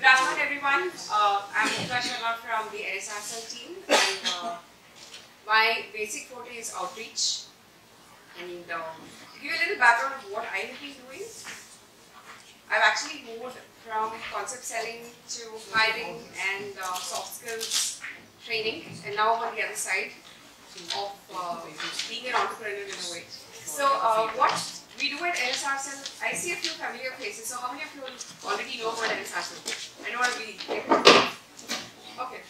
Good afternoon, everyone. Uh, I'm Mukta Sharma from the NSRCEL team, and uh, my basic forte is outreach. And um, to give you a little background of what I have been doing, I've actually moved from concept selling to hiring and uh, soft skills training, and now I'm on the other side of uh, being an entrepreneur in a way. So, uh, what we do at NSRCEL, I see a few familiar faces. So, how many of you already know about NSRCEL? I don't want to be. Okay,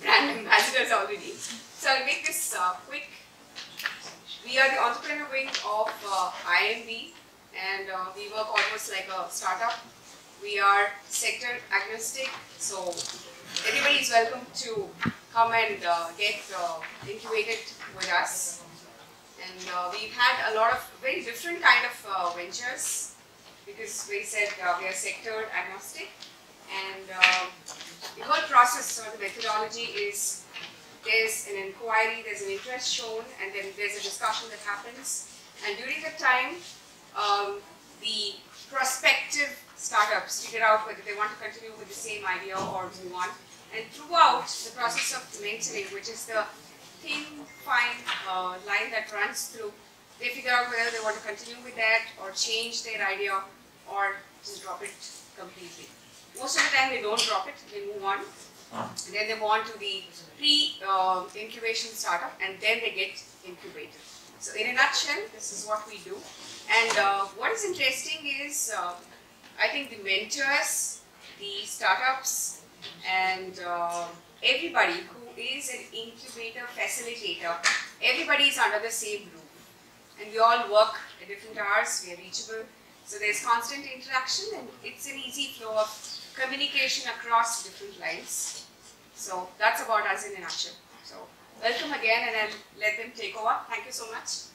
brand ambassadors already. So, I'll make this uh, quick. We are the entrepreneur wing of uh, IIMB, and uh, we work almost like a startup. We are sector agnostic, so everybody is welcome to come and uh, get uh, incubated with us. And uh, we've had a lot of very different kind of uh, ventures because we said we are sector agnostic. And uh, the whole process or the methodology is there's an inquiry, there's an interest shown, and then there's a discussion that happens. And during that time, um, the prospective startups figure out whether they want to continue with the same idea or move on. And throughout the process of mentoring, which is the thin, fine uh, line that runs through, they figure out whether they want to continue with that or change their idea or just drop it completely. Most of the time they don't drop it, they move on. Then they on to the pre-incubation startup and then they get incubated. So in a nutshell, this is what we do. And uh, what is interesting is, uh, I think the mentors, the startups, and uh, everybody who is an incubator facilitator, everybody is under the same roof. And we all work at different hours, we are reachable. So there's constant interaction and it's an easy flow of communication across different lines. So that's about us in a nutshell. So welcome again and I'll let them take over. Thank you so much.